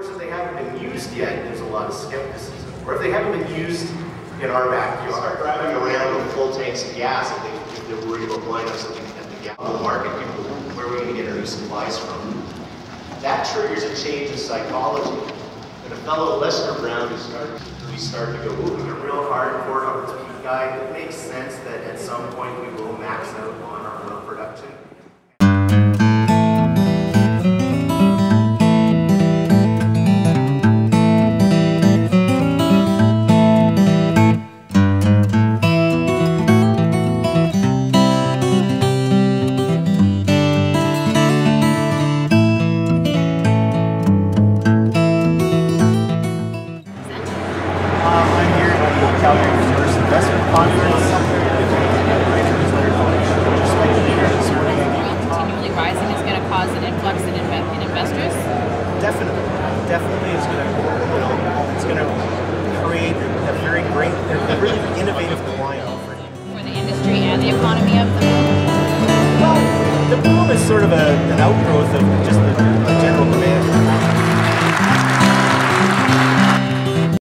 course, if they haven't been used yet, there's a lot of skepticism. Or if they haven't been used in our Start backyard. driving around with full tanks of gas if, they, they're worried about blindness at something at the gas market. People, where are we going to get our new supplies from? That triggers a change in psychology. And a fellow Lester Brown who started, we started to go, ooh, a real hardcore Peak guy, it makes sense that at some point we continually rising is going to cause an influx in, inve- in investors. Definitely, definitely is going to, you know, it's going to create a very great, a really innovative client offering. for the industry and the economy of the Well, the boom is sort of a, an outgrowth of